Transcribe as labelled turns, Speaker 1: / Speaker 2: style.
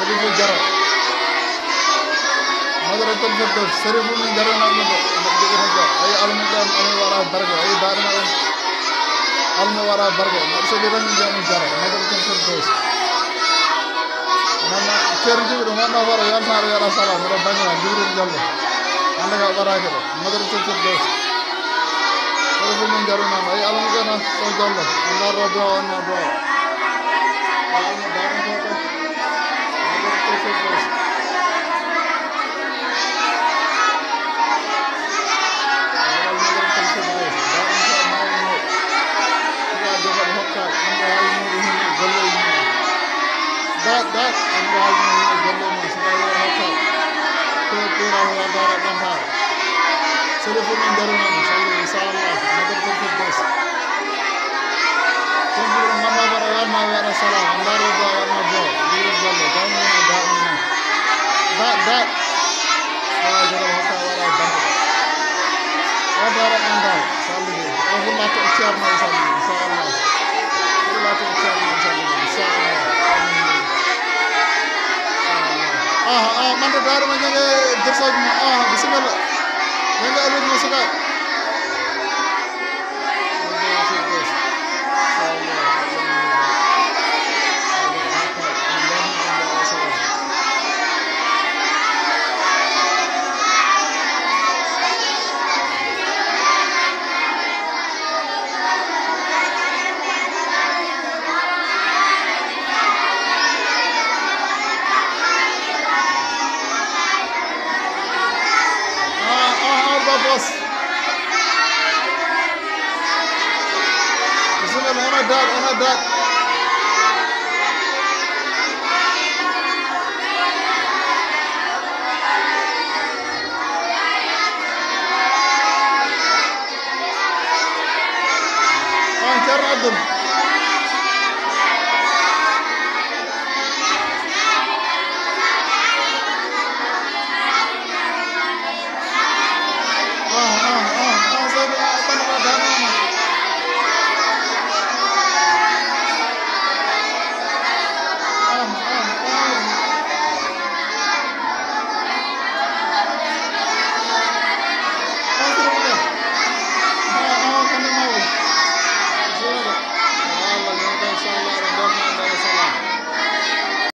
Speaker 1: शरीफ जर मगर तो जब तो शरीफ में जर ना मतलब जगह है जो ये आलम का आने वाला भर गया ये दार में आलम वाला भर गया मैं शरीफ में जाने जा मगर तो सब दोस्त ना ना चर जी रोहन ना वाला यार सारे यार सारा मेरा बन गया ज़ीरो जल आने का वाला है मगर तो सब दोस्त शरीफ में जर ना मैं आलम का ना सब जल गया ना robo dat dat ande haymuɗo himɓe golle mum suka jogal hokka to pura ho dara ɗanta sere fu min darunam salli inchallah madratul firdaus tombiɗo mamma bara walma waɗa salam andaro do walma do jibril diallo damina da amina dat dat suka jogal hokka waɗa danta wadara andal man to daruma ñange gersoji ma aha bisimilla ñange alwuji mo sukaɓe purpose. Bismillah, honor that, honor that. Gerardım.